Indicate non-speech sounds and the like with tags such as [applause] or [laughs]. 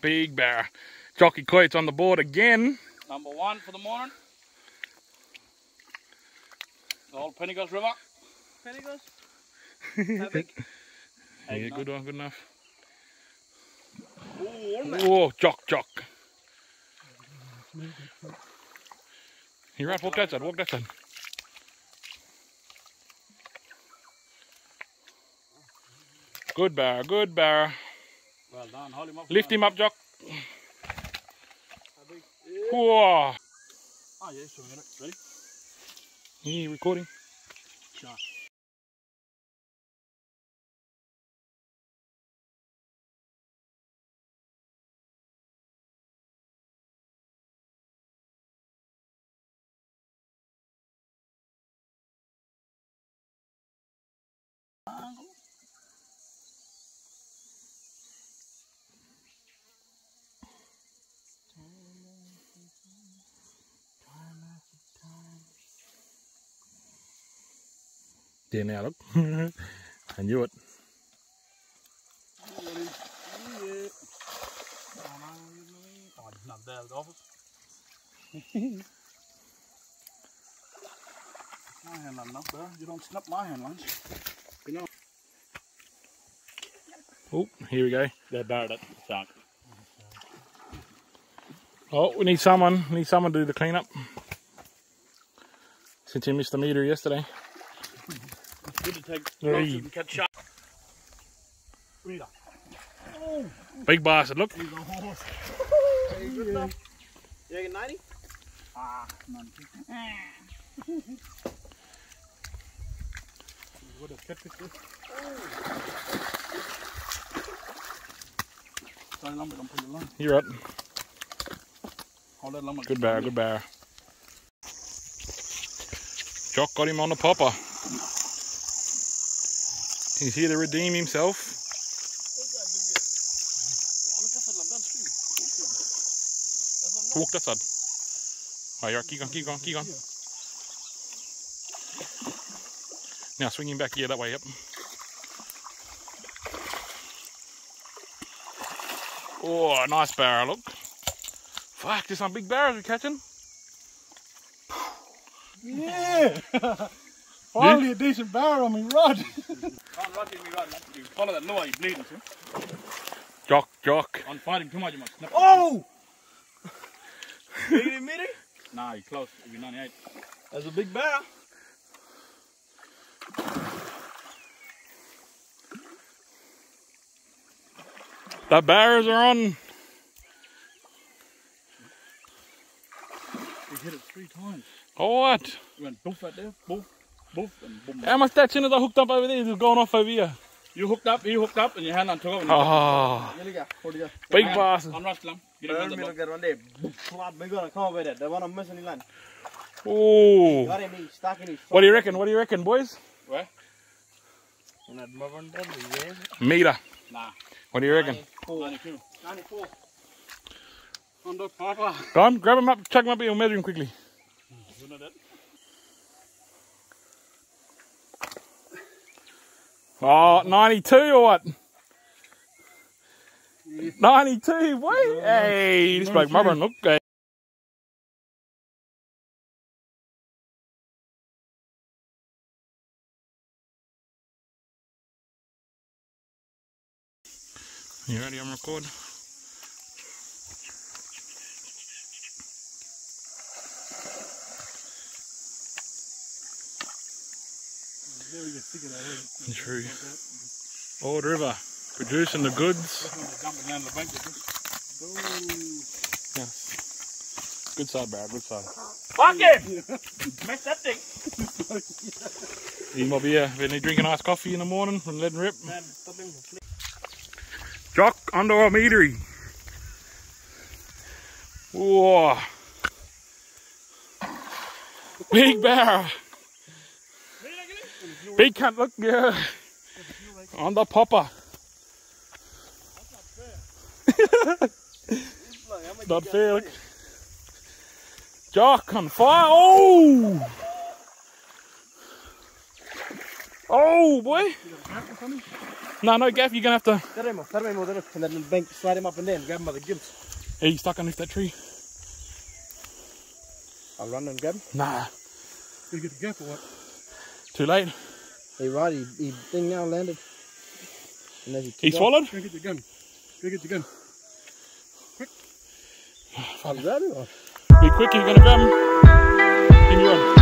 big bear. Big bear. Jockey Coyte's on the board again. Number one for the morning. The old Pentecost River. Pentecost? [laughs] Yeah, good one, good enough. Oh, man. Jock, jock. You're right, walk that side, walk that side. Good bear, good bear. Well done. Hold him up. Lift him up, Jock. Whoa. Oh, yeah, so minute. Ready? You recording? There now, look. I knew it. Oh, it's not there at the office. my hand lunch enough there. You don't snap my hand lunch. You know. Oh, here we go. They're buried at the shark. Oh, we need someone. Need someone to do the cleanup. Since you missed the meter yesterday. It's good to take Hey. and catch shark. Reader. Big bastard, look. He's a horse. You reckon 90? Ah, man. What a catfish this. Sorry, lumber, don't pull the line. You're up. Hold that lumber. Good bear, good bear. Jock got him on the popper. He's here to redeem himself. Walk that side. Yeah, keep going, keep going, keep going. Now swing him back here that way, yep. Oh, nice barrow, look. Fuck, there's some big barrows we're catching. Yeah! [laughs] Finally a decent barrel on me rod. [laughs] I'm rocking me rod. You follow that lower, you're bleeding, see? Jock, jock. I'm fighting too much, you must snap. Oh! Bigger than meter? Nah, you're close. You're 98. That's a big bear. The barrows are on. You hit it three times. Oh, what? You went boof right there, boof, boof, and boom. How much that chin is I hooked up over there? It's going off over here. You hooked up, you hooked up, and your hand on took over. Oh, Here we go. Hold it ah. big bastard. On rush lam. Get him Turn on the me boat. look at one day. Slap big on a come with it. The one I'm missing in line. Oh. Got him, he's stuck in his What do you reckon? What do you reckon, boys? Where? On that mother dead, yeah. Meter. Nah. What do you reckon? 94. 94. On the. Go on, grab him up, chuck him up here and measure him quickly. You know that? Oh, 92 or what? 92, boy. Hey, this bloke mother look. Hey. You ready? I'm record. We go, stick it out. True. Ord River, producing the goods. Jumping down the bank. Yes. Good side, Brad. Good side. Fuck him! [laughs] Make that thing. He might be here. When he drinking iced coffee in the morning from Lead and Rip. Man, stop him from Jock under our meatery. Whoa. Big barrel. Big cunt, look, yeah. On the popper. That's Not fair, look. Jock on fire. Oh! Oh, boy. You got a gaff or something? No, no, Gaff, you're gonna have to. There him, him, there him. And then bank, slide him up and down, grab him by the gills. Hey, he's stuck underneath that tree. I'll run and grab him. Nah, You get the gaff or what? too late. Hey, Roddy, he, he thing now landed. And then he, he swallowed? Go get the gun. Go get the gun. Quick. I'll grab him. Be quick, you're gonna grab him. Give me one.